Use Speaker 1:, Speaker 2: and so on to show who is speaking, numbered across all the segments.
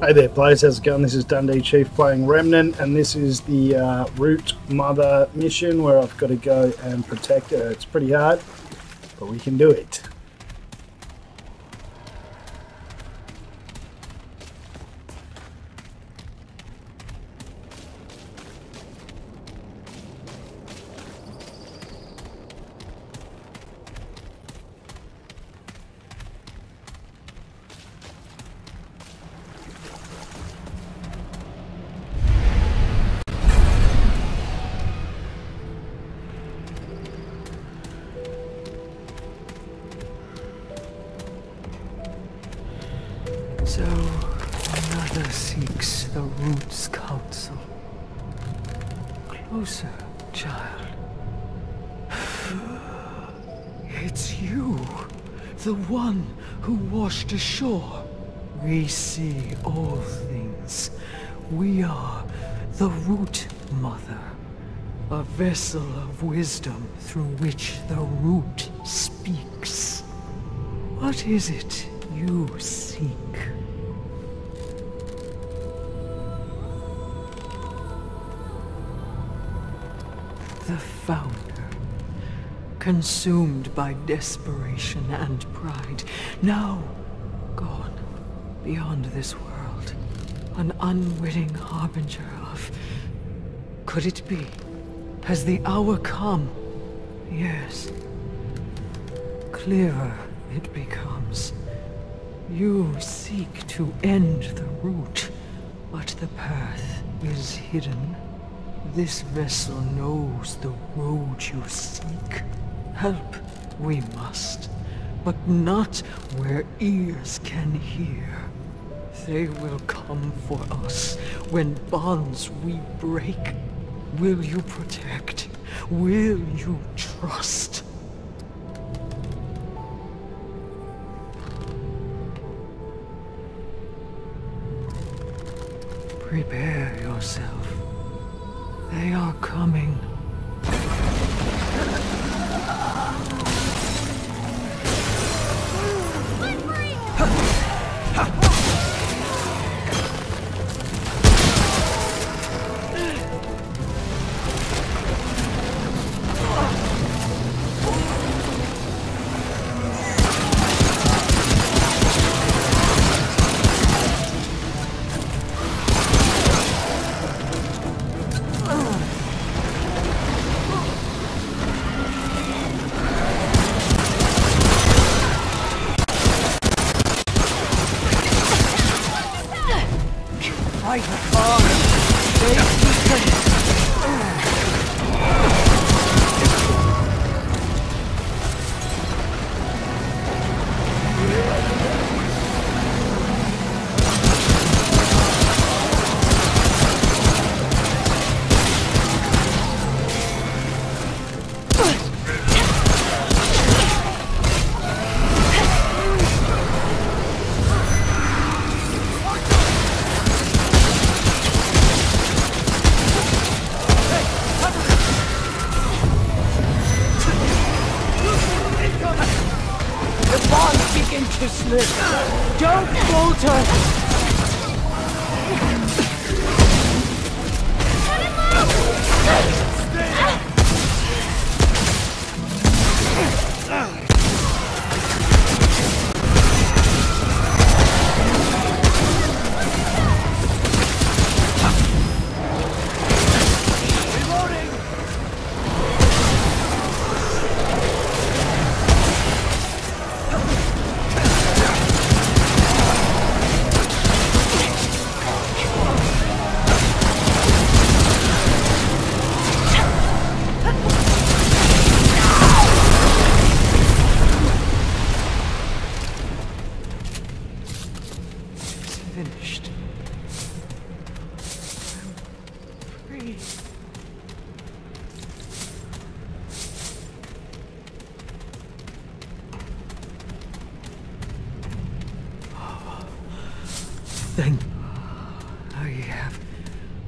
Speaker 1: Hey there, players. How's it going? This is Dundee Chief playing Remnant, and this is the uh, Root Mother mission where I've got to go and protect her. It's pretty hard, but we can do it.
Speaker 2: So, another seeks the Root's counsel. Closer, child. It's you, the one who washed ashore. We see all things. We are the Root Mother, a vessel of wisdom through which the Root speaks. What is it you seek? The Founder, consumed by desperation and pride, now gone beyond this world, an unwitting harbinger of... Could it be? Has the hour come? Yes. Clearer it becomes. You seek to end the root, but the path is hidden. This vessel knows the road you seek. Help we must, but not where ears can hear. They will come for us when bonds we break. Will you protect? Will you trust? Prepare yourself. They are coming. Fight hard. Don't falter. It's finished. I'm free. Thank I have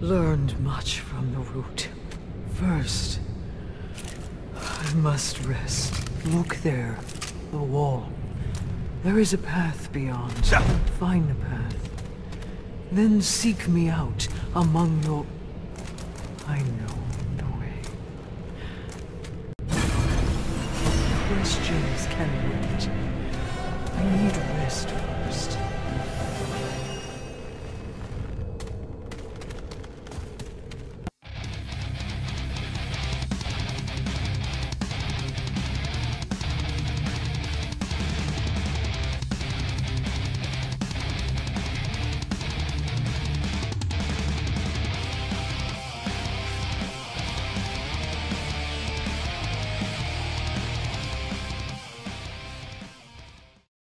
Speaker 2: learned much from the root. First, I must rest. Look there, the wall. There is a path beyond. Ah! Find the path. Then seek me out among your... I know the way. Questions can wait. I need rest first.